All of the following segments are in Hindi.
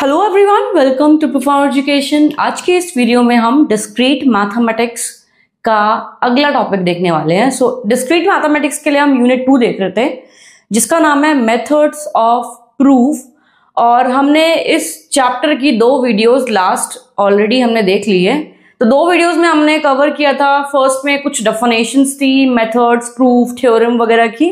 Hello everyone welcome to perform education आज के इस वीडियो में हम डिस्क्रीट मैथमेटिक्स का अगला टॉपिक देखने वाले हैं। सो डिस्क्रीट मैथमेटिक्स के लिए हम यूनिट टू देख रहे थे, जिसका नाम है मेथड्स ऑफ़ प्रूफ और हमने इस चैप्टर की दो वीडियोस लास्ट ऑलरेडी हमने देख ली है। तो दो वीडियोस में हमने कवर किया था। फ़र्स्ट में कुछ डेफिनेशंस थी मेथड्स प्रूफ थ्योरम वगैरह की।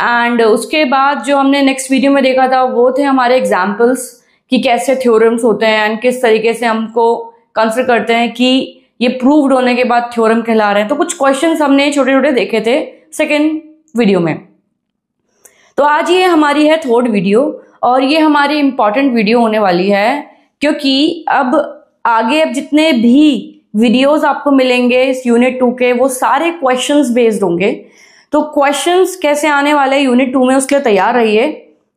एंड उसके बाद जो हमने नेक्स्ट वीडियो में देखा था, वो थे हमारे एग्जाम्पल्स कि कैसे थ्योरम्स होते हैं एंड किस तरीके से हमको कंसिडर करते हैं कि ये प्रूव्ड होने के बाद थ्योरम कहला रहे हैं। तो कुछ क्वेश्चन हमने छोटे छोटे देखे थे सेकेंड वीडियो में। तो आज ये हमारी है थर्ड वीडियो और ये हमारी इंपॉर्टेंट वीडियो होने वाली है क्योंकि अब आगे अब जितने भी वीडियोस आपको मिलेंगे इस यूनिट टू के, वो सारे क्वेश्चंस बेस्ड होंगे। तो क्वेश्चंस कैसे आने वाले यूनिट टू में, उसके लिए तैयार रहिए,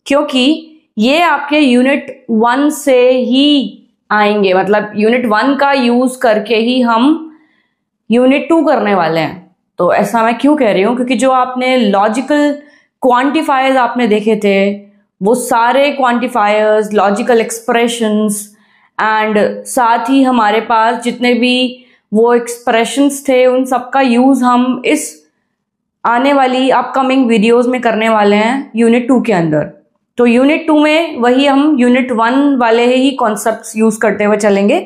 क्योंकि ये आपके यूनिट वन से ही आएँगे। मतलब यूनिट वन का यूज़ करके ही हम यूनिट टू करने वाले हैं। तो ऐसा मैं क्यों कह रही हूँ? क्योंकि जो आपने लॉजिकल क्वांटिफायर्स आपने देखे थे, वो सारे क्वांटिफायर्स लॉजिकल एक्सप्रेशंस एंड साथ ही हमारे पास जितने भी वो एक्सप्रेशंस थे, उन सबका यूज़ हम इस आने वाली अपकमिंग वीडियोस में करने वाले हैं यूनिट टू के अंदर। तो यूनिट टू में वही हम यूनिट वन वाले ही कॉन्सेप्ट यूज़ करते हुए चलेंगे।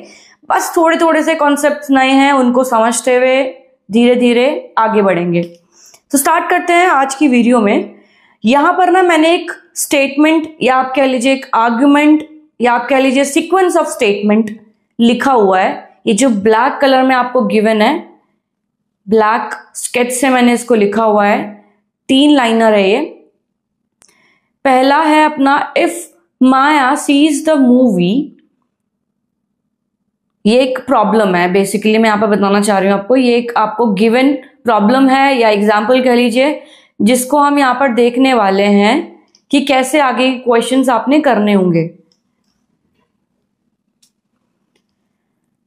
बस थोड़े थोड़े से कॉन्सेप्ट नए हैं, उनको समझते हुए धीरे धीरे आगे बढ़ेंगे। तो स्टार्ट करते हैं आज की वीडियो में। यहाँ पर ना मैंने एक स्टेटमेंट या आप कह लीजिए एक आर्ग्यूमेंट या आप कह लीजिए सीक्वेंस ऑफ़ स्टेटमेंट लिखा हुआ है। ये जो ब्लैक कलर में आपको गिवन है ब्लैक स्केच से मैंने इसको लिखा हुआ है। तीन लाइनर है ये। पहला है अपना if Maya sees the movie ये एक प्रॉब्लम है. बेसिकली मैं यहाँ पर बताना चाह रही हूँ आपको, ये एक आपको गिवन प्रॉब्लम है या एग्ज़ाम्पल कह लीजिए, जिसको हम यहाँ पर देखने वाले हैं कि कैसे आगे क्वेश्चंस आपने करने होंगे।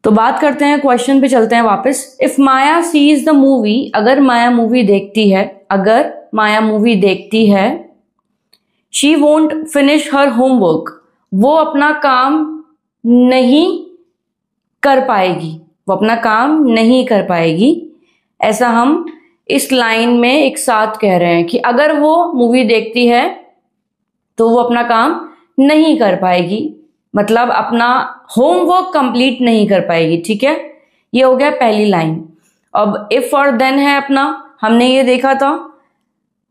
तो बात करते हैं क्वेश्चन पे चलते हैं वापस। If Maya sees the movie अगर माया मूवी देखती है, अगर माया मूवी देखती है she won't finish her homework वो अपना काम नहीं कर पाएगी। वो अपना काम नहीं कर पाएगी। ऐसा हम इस लाइन में एक साथ कह रहे हैं कि अगर वो मूवी देखती है तो वो अपना काम नहीं कर पाएगी। मतलब अपना होमवर्क कंप्लीट नहीं कर पाएगी, ठीक है? ये हो गया पहली लाइन। अब इफ़ और देन है अपना। हमने ये देखा था।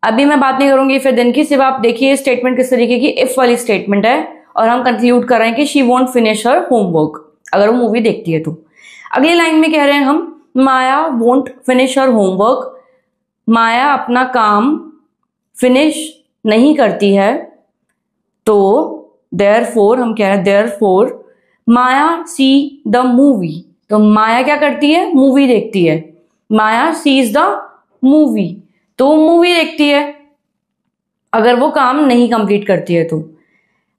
अभी मैं बात नहीं करूँगी फिर दिन की, सिर्फ़ आप देखिए स्टेटमेंट किस तरीके की इफ़ वाली स्टेटमेंट है और हम कंक्लूड कर रहे हैं कि she won't finish her homework अगर वो मूवी देखती है तो। अगली लाइन में कह रहे हैं हम, Maya won't finish her homework Maya अपना काम फिनिश नहीं करती है तो देयर फोर हम कह रहे हैं therefore Maya see the movie तो माया क्या करती है? मूवी देखती है। माया सीज द मूवी तो मूवी देखती है। अगर वो काम नहीं कंप्लीट करती है तो।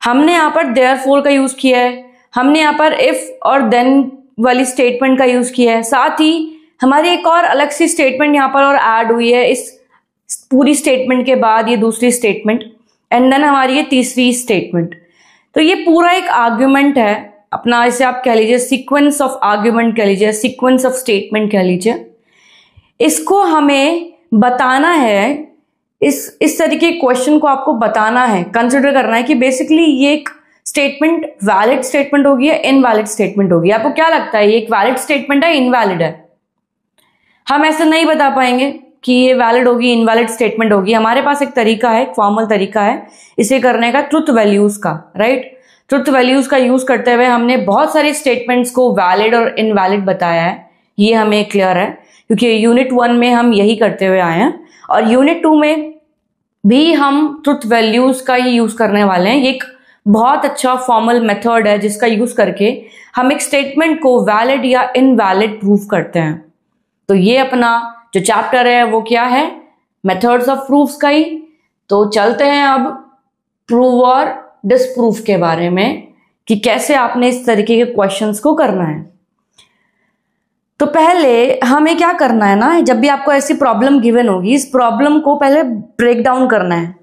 हमने यहाँ पर देयर फोर का यूज़ किया है। हमने यहाँ पर इफ़ और देन वाली स्टेटमेंट का यूज़ किया है। साथ ही हमारी एक और अलग सी स्टेटमेंट यहाँ पर और ऐड हुई है। इस पूरी स्टेटमेंट के बाद ये दूसरी स्टेटमेंट एंड देन हमारी ये तीसरी स्टेटमेंट तो ये पूरा एक आर्ग्यूमेंट है। अपना इसे आप कह लीजिए सीक्वेंस ऑफ़ आर्ग्यूमेंट कह लीजिए सीक्वेंस ऑफ़ स्टेटमेंट कह लीजिए। इसको हमें बताना है, इस इस तरीके क्वेश्चन को आपको बताना है कंसिडर करना है कि बेसिकली ये एक स्टेटमेंट वैलिड स्टेटमेंट होगी या इनवैलिड स्टेटमेंट होगी? आपको क्या लगता है, ये एक वैलिड स्टेटमेंट है इनवैलिड है? हम ऐसे नहीं बता पाएँगे कि ये वैलिड होगी इनवैलिड स्टेटमेंट होगी। हमारे पास एक तरीका है, एक फॉर्मल तरीका है, इसे करने का ट्रुथ वैल्यूज़ का राइट ट्रुथ वैल्यूज़ का यूज़ करते हुए हमने बहुत सारे स्टेटमेंट्स को वैलिड और इनवैलिड बताया है। ये हमें क्लियर है। क्योंकि यूनिट वन में हम यही करते हुए आए हैं। और यूनिट टू में भी हम ट्रुथ वैल्यूज़ का ही यूज़ करने वाले हैं। ये एक बहुत अच्छा फॉर्मल मेथड है जिसका यूज़ करके हम एक स्टेटमेंट को वैलिड या इनवैलिड प्रूफ करते हैं। तो ये अपना जो चैप्टर है, वो क्या है? मेथड्स ऑफ़ प्रूफ्स का ही। तो चलते हैं अब प्रूव और डिसप्रूफ के बारे में कि कैसे आपने इस तरीके के क्वेश्चंस को करना है। तो पहले हमें क्या करना है ना, जब भी आपको ऐसी प्रॉब्लम गिवन होगी, इस प्रॉब्लम को पहले ब्रेक डाउन करना है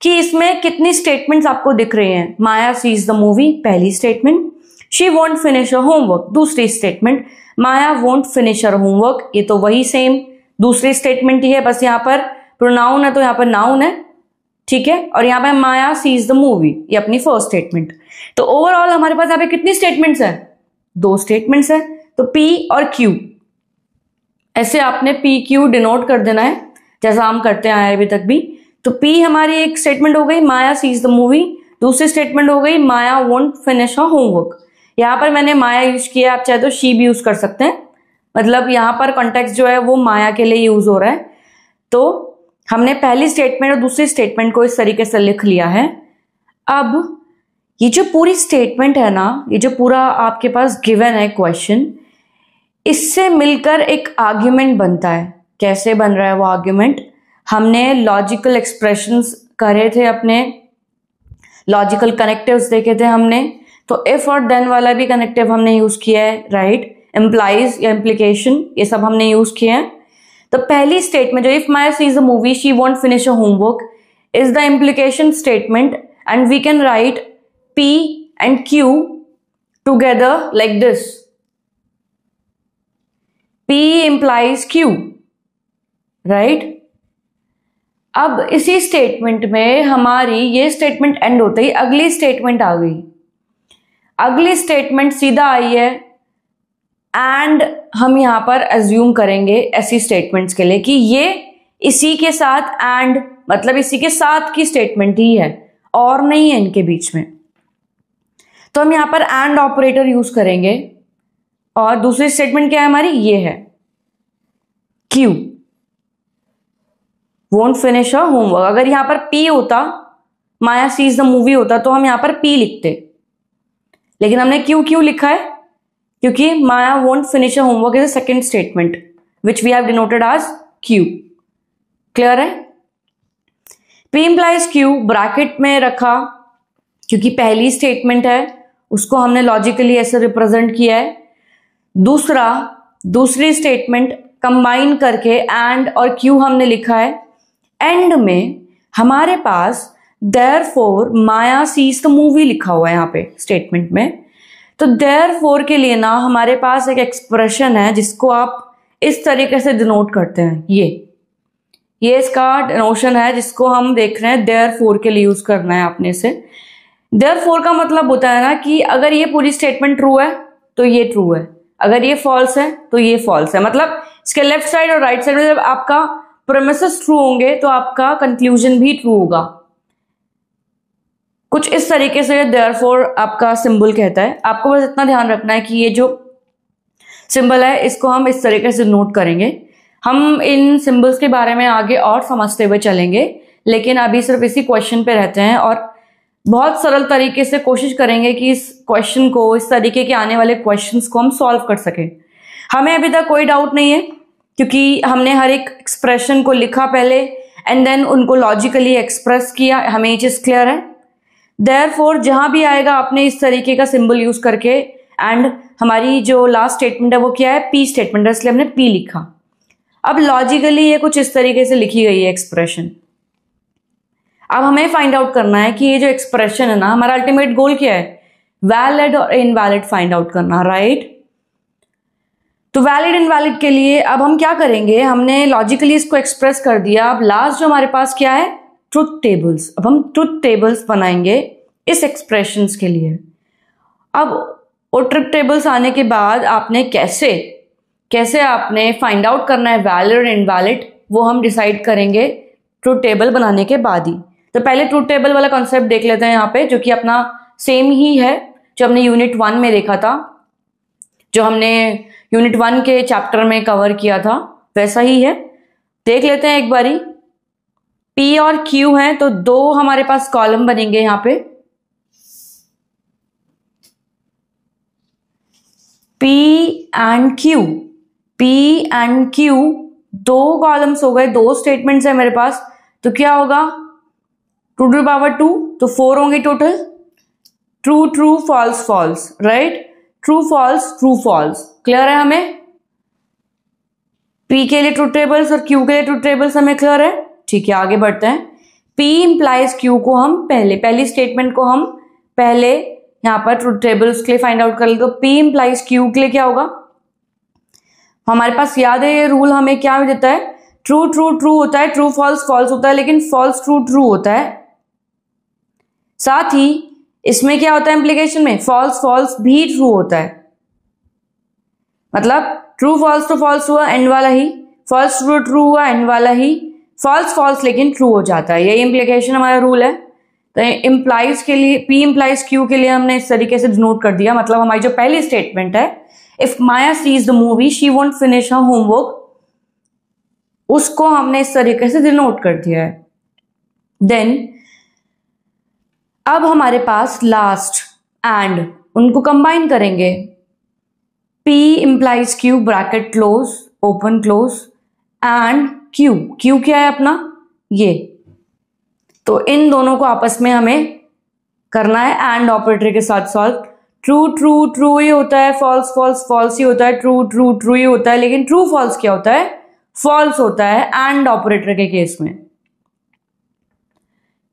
कि इसमें कितनी स्टेटमेंट्स आपको दिख रहे हैं। माया सीज द मूवी पहली statement she won't finish a homework दूसरी statement Maya won't finish her homework ये तो वही सेम दूसरी स्टेटमेंट ही है, बस यहाँ पर प्रोनाउन है तो यहाँ पर नाउन है। ठीक है? और यहाँ पर माया सीज द मूवी ये अपनी फ़र्स्ट स्टेटमेंट तो ओवरऑल हमारे पास यहाँ पे कितनी स्टेटमेंट्स है? दो स्टेटमेंट्स है। तो पी और क्यू ऐसे आपने पी क्यू डिनोट कर देना है, जैसा हम करते आए अभी तक भी। तो पी हमारी एक स्टेटमेंट हो गई माया सीज द मूवी दूसरी स्टेटमेंट हो गई Maya won't finish a homework यहाँ पर मैंने माया यूज़ किया आप चाहे तो शी भी यूज़ कर सकते हैं। मतलब यहाँ पर कॉन्टेक्ट जो है वो माया के लिए यूज़ हो रहा है। तो हमने पहली स्टेटमेंट और दूसरी स्टेटमेंट को इस तरीके से लिख लिया है। अब ये जो पूरी स्टेटमेंट है ना, ये जो पूरा आपके पास गिवन है क्वेश्चन इससे मिलकर एक आर्ग्यूमेंट बनता है। कैसे बन रहा है वो आर्ग्यूमेंट हमने लॉजिकल एक्सप्रेशंस करे थे अपने लॉजिकल कनेक्टिव्स देखे थे हमने तो इफ़ और देन वाला भी कनेक्टिव हमने यूज़ किया है राइट एम्प्लाइज या इम्प्लीकेशन ये सब हमने यूज़ किए हैं। तो पहली स्टेटमेंट जो if my sees a movie she won't finish a homework is the implication statement and we can write P and Q together like this P implies Q right अब इसी स्टेटमेंट में हमारी ये स्टेटमेंट एंड होते ही अगली स्टेटमेंट आ गई। अगली स्टेटमेंट सीधा आई है एंड हम यहाँ पर एज्यूम करेंगे ऐसी स्टेटमेंट्स के लिए कि ये इसी के साथ एंड मतलब इसी के साथ की स्टेटमेंट ही है और नहीं है इनके बीच में। तो हम यहाँ पर एंड ऑपरेटर यूज़ करेंगे। और दूसरी स्टेटमेंट क्या है हमारी? ये है। Q won't finish a homework अगर यहाँ पर पी होता, माया सीज द मूवी होता तो हम यहाँ पर पी लिखते। लेकिन हमने क्यू क्यों लिखा है? क्योंकि Maya won't finish a homework is a second statement which we have denoted as Q clear है? पी इंप्लाइज क्यू ब्रैकेट में रखा, क्योंकि पहली स्टेटमेंट है, उसको हमने लॉजिकली ऐसे रिप्रेजेंट किया है। दूसरा, दूसरी स्टेटमेंट कंबाइन करके एंड और क्यू हमने लिखा है? एंड में हमारे पास therefore Maya sees the movie लिखा हुआ है यहाँ पे स्टेटमेंट में। तो देर फोर के लिए ना हमारे पास एक एक्सप्रेशन है जिसको आप इस तरीके से डिनोट करते हैं। ये ये इसका नोशन है जिसको हम देख रहे हैं देर फोर के लिए यूज़ करना है आपने इसे। देर फोर का मतलब होता है ना कि अगर ये पूरी स्टेटमेंट ट्रू है तो ये ट्रू है। अगर ये फॉल्स है तो ये फॉल्स है। मतलब इसके लेफ़्ट साइड और राइट साइड में जब आपका प्रोमिस ट्रू होंगे तो आपका कंक्लूजन भी ट्रू होगा। कुछ इस तरीके से देयर आपका सिंबल कहता है। आपको बस इतना ध्यान रखना है कि ये जो सिंबल है, इसको हम इस तरीके से नोट करेंगे। हम इन सिंबल्स के बारे में आगे और समझते हुए चलेंगे, लेकिन अभी सिर्फ़ इसी क्वेश्चन पे रहते हैं और बहुत सरल तरीके से कोशिश करेंगे कि इस क्वेश्चन को, इस तरीके के आने वाले क्वेश्चन को हम सॉल्व कर सकें। हमें अभी तक कोई डाउट नहीं है, क्योंकि हमने हर एक एक्सप्रेशन को लिखा पहले एंड देन उनको लॉजिकली एक्सप्रेस किया। हमें ये चीज़ क्लियर है। देयर फोर जहाँ भी आएगा, आपने इस तरीके का सिंबल यूज़ करके एंड हमारी जो लास्ट स्टेटमेंट है, वो क्या है? पी स्टेटमेंट है, इसलिए हमने पी लिखा। अब लॉजिकली ये कुछ इस तरीके से लिखी गई है एक्सप्रेशन अब हमें फाइंड आउट करना है कि ये जो एक्सप्रेशन है ना, हमारा अल्टीमेट गोल क्या है? वैलिड और इनवैलिड फाइंड आउट करना राइट तो वैलिड इनवैलिड के लिए अब हम क्या करेंगे? हमने लॉजिकली इसको एक्सप्रेस कर दिया। अब लास्ट जो हमारे पास क्या है? ट्रुथ टेबल्स अब हम ट्रुथ टेबल्स बनाएँगे इस एक्सप्रेशन के लिए। अब वो ट्रुथ टेबल्स आने के बाद आपने कैसे कैसे आपने फाइंड आउट करना है वैलिड और इनवैलिड वो हम डिसाइड करेंगे ट्रूथ टेबल बनाने के बाद ही। तो पहले ट्रूथ टेबल वाला कॉन्सेप्ट देख लेते हैं यहाँ पे, जो कि अपना सेम ही है, जो हमने यूनिट वन में देखा था, जो हमने यूनिट वन के चैप्टर में कवर किया था, वैसा ही है। देख लेते हैं एक बारी। पी और क्यू है तो दो हमारे पास कॉलम बनेंगे यहाँ पे। P and Q P and Q दो कॉलम्स हो गए, दो स्टेटमेंट्स है मेरे पास। तो क्या होगा? टू टू पावर टू तो फोर होंगे total. True true, false false right true, false true, false. Clear है हमें? पी के लिए ट्रू टेबल्स और क्यू के लिए ट्रू टेबल्स हमें क्लियर है? ठीक है, आगे बढ़ते हैं। पी इंप्लाइज क्यू को हम पहले, पहली स्टेटमेंट को हम पहले यहाँ पर ट्रूथ टेबल्स के लिए फाइंड आउट कर ले। तो P इंप्लाइज Q के लिए क्या होगा? हमारे पास याद है ये रूल हमें क्या देता है? ट्रू ट्रू ट्रू होता है ट्रू फॉल्स फॉल्स होता है, लेकिन फॉल्स ट्रू ट्रू होता है। साथ ही, इसमें क्या होता है इंप्लीकेशन में? फॉल्स फॉल्स भी ट्रू होता है। मतलब ट्रू फॉल्स तो फॉल्स हुआ एंड वाला ही। फॉल्स ट्रू ट्रू हुआ एंड वाला ही। फॉल्स फॉल्स लेकिन ट्रू हो जाता है। यही इंप्लीकेशन हमारा रूल है। तो इंप्लाइज के लिए पी इंप्लाइज क्यू के लिए हमने इस तरीके से नोट कर दिया। मतलब हमारी जो पहली स्टेटमेंट है if Maya sees the movie she won't finish her homework उसको हमने इस तरीके से डिनोट कर दिया है। देन अब हमारे पास लास्ट एंड उनको कंबाइन करेंगे। P implies Q bracket close open close and Q Q क्या है अपना? ये। तो इन दोनों को आपस में हमें करना है एंड ऑपरेटर के साथ सॉल्व ट्रू ट्रू ट्रू ही होता है फॉल्स फॉल्स फॉल्स ही होता है ट्रू ट्रू ट्रू ही होता है, लेकिन ट्रू फॉल्स क्या होता है? फॉल्स होता है एंड ऑपरेटर के केस में।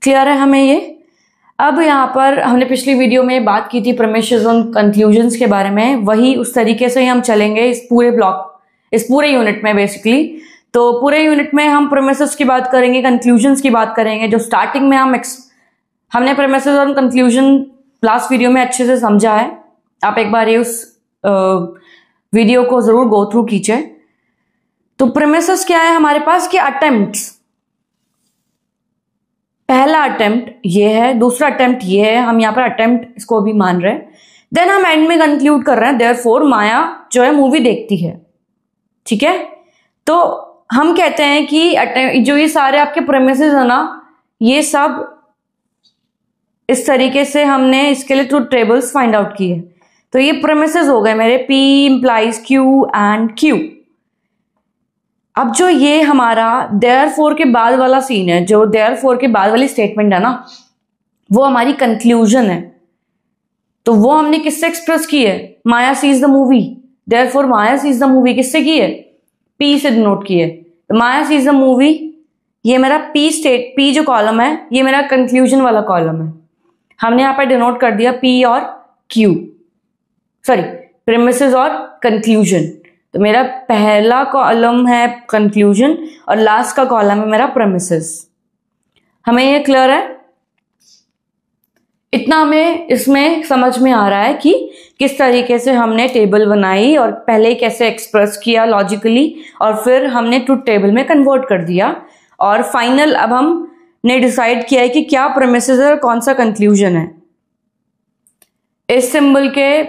क्लियर है हमें ये? अब यहाँ पर हमने पिछली वीडियो में बात की थी प्रमेशर्स ऑन कंक्लूजन के बारे में। वही उस तरीके से ही हम चलेंगे इस पूरे ब्लॉक इस पूरे यूनिट में बेसिकली तो पूरे यूनिट में हम प्रोमेसेस की बात करेंगे कंक्लूजन की बात करेंगे, जो स्टार्टिंग में हम हमने premises on conclusion last video में अच्छे से समझा है। आप एक बार ये उस वीडियो को ज़रूर गो थ्रू कीजिए। तो प्रेमिसेस क्या है हमारे पास? कि अटेम्प्ट पहला अटेम्प्ट ये है, दूसरा अटेम्प्ट ये है, हम यहाँ पर अटेम्प्ट इसको भी मान रहे हैं। देन हम एंड में कंक्लूड कर रहे हैं देयर फोर माया जो है मूवी देखती है। ठीक है? तो हम कहते हैं कि जो ये सारे आपके प्रेमिसेस है ना, ये सब इस तरीके से हमने इसके लिए टू टेबल्स फाइंड आउट किए। तो ये प्रेमिसेस हो गए मेरे P implies Q and Q अब जो ये हमारा देयर फोर के बाद वाला सीन है, जो देयर फोर के बाद वाली स्टेटमेंट है ना, वो हमारी कंक्लूजन है। तो वो हमने किससे एक्सप्रेस की है? Maya sees the movie therefore Maya sees the movie किससे की है? पी से डिनोट की है। तो माया सीज द मूवी ये मेरा पी स्टेट पी जो कॉलम है, ये मेरा कंक्लूजन वाला कॉलम है। हमने यहाँ पर डिनोट कर दिया पी और क्यू सॉरी प्रेमिसेस और कंक्लूजन तो मेरा पहला कॉलम है कंक्लूजन और लास्ट का कॉलम है मेरा प्रेमिसेस हमें ये क्लियर है? इतना हमें इसमें समझ में आ रहा है कि किस तरीके से हमने टेबल बनाई और पहले कैसे एक्सप्रेस किया लॉजिकली और फिर हमने ट्रूथ टेबल में कन्वर्ट कर दिया. और फाइनल अब हम ने डिसाइड किया है कि क्या प्रेमिसेस है और कौन सा कंक्लूजन है. इस सिंबल के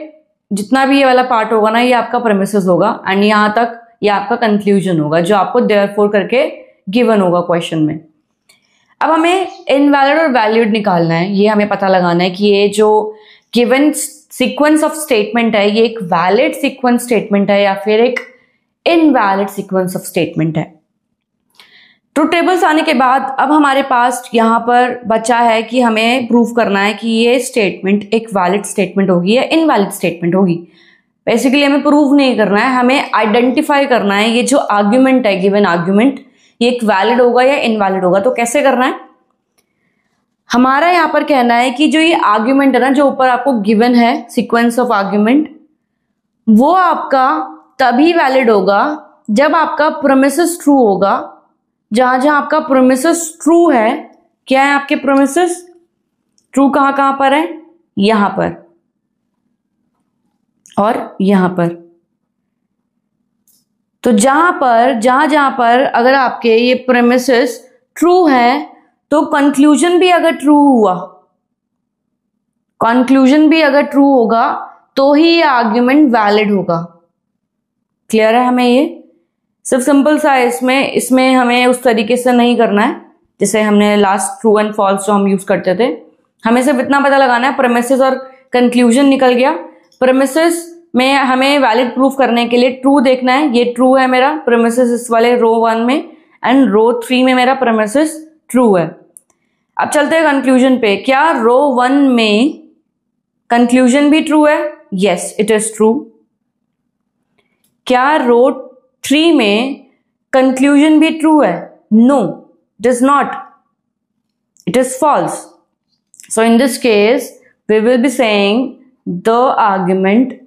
जितना भी ये वाला पार्ट होगा ना, ये आपका प्रेमिसेस होगा एंड यहाँ तक ये आपका कंक्लूजन होगा, जो आपको देयर फोर करके गिवन होगा क्वेश्चन में। अब हमें इनवैलिड और वैल्यूड निकालना है। ये हमें पता लगाना है कि ये जो गिवन सीक्वेंस ऑफ़ स्टेटमेंट है, ये एक वैलिड सीक्वेंस स्टेटमेंट है या फिर एक इनवैलिड सीक्वेंस ऑफ़ स्टेटमेंट है। ट्रू टेबल्स आने के बाद अब हमारे पास यहाँ पर बचा है कि हमें प्रूव करना है कि ये स्टेटमेंट एक वैलिड स्टेटमेंट होगी या इनवैलिड स्टेटमेंट होगी। बेसिकली हमें प्रूव नहीं करना है, हमें आइडेंटिफाई करना है ये जो आर्ग्यूमेंट है गिवन आर्ग्यूमेंट ये एक वैलिड होगा या इनवैलिड होगा तो कैसे करना है? हमारा यहाँ पर कहना है कि जो ये आर्ग्यूमेंट है ना, जो ऊपर आपको गिवन है सिक्वेंस ऑफ़ आर्ग्यूमेंट वो आपका तभी वैलिड होगा जब आपका प्रोमिस ट्रू होगा जहाँ जहाँ आपका प्रोमिस ट्रू है, क्या है आपके प्रोमिस ट्रू कहाँ कहाँ पर है? यहाँ पर। और यहाँ पर। तो जहाँ पर, जहाँ जहाँ पर अगर आपके ये प्रेमिस ट्रू है तो कंक्लूजन भी अगर ट्रू हुआ कंक्लूजन भी अगर ट्रू होगा तो ही ये आर्ग्यूमेंट वैलिड होगा। क्लियर है हमें ये? सिर्फ़ सिंपल सा है, इसमें इसमें हमें उस तरीके से नहीं करना है, जैसे हमने लास्ट ट्रू एंड फॉल्स जो हम यूज़ करते थे। हमें सिर्फ़ इतना पता लगाना है प्रेमिसेस और कंक्लूजन निकल गया। प्रेमिसेस में हमें वैलिड प्रूफ करने के लिए ट्रू देखना है, ये ट्रू है मेरा प्रेमिसेस इस वाले रो वन में एंड रो थ्री में मेरा प्रेमिसेस ट्रू है। अब चलते हैं कंक्लूजन पे, क्या रो वन में कंक्लूजन भी ट्रू है? यस इट इज़ ट्रू क्या रो थ्री में कंक्लूजन भी ट्रू है. No it is not it is false so in this case we will be saying the argument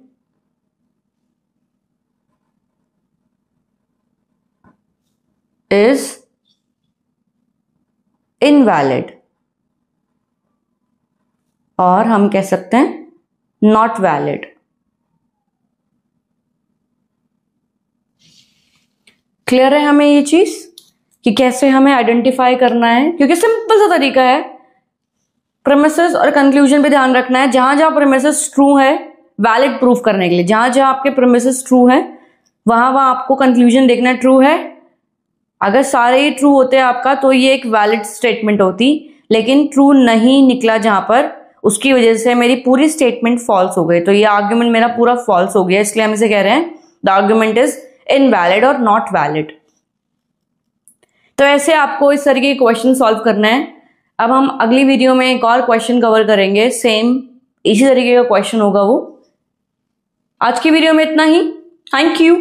is invalid और हम कह सकते हैं नॉट वैलिड क्लियर है हमें ये चीज़? कि कैसे हमें आइडेंटिफाई करना है? क्योंकि सिंपल सा तरीका है। प्रेमिसेस और कंक्लूजन पे ध्यान रखना है। जहाँ जहाँ प्रेमिसेस ट्रू है वैलिड प्रूफ करने के लिए। जहाँ जहाँ आपके प्रेमिसेस ट्रू है, वहाँ वहाँ आपको कंक्लूजन देखना ट्रू है। अगर सारे ही ट्रू होते आपका तो ये एक वैलिड स्टेटमेंट होती। लेकिन ट्रू नहीं निकला जहाँ पर, उसकी वजह से मेरी पूरी स्टेटमेंट फॉल्स हो गई। तो ये आर्ग्यूमेंट मेरा पूरा फॉल्स हो गया, इसलिए हम इसे कह रहे हैं। द आर्ग्यूमेंट इज़ इनवैलिड और नॉट वैलिड तो ऐसे आपको इस तरीके के क्वेश्चन सॉल्व करना है। अब हम अगली वीडियो में एक और क्वेश्चन कवर करेंगे। सेम इसी तरीके का क्वेश्चन होगा वो। आज की वीडियो में इतना ही। Thank you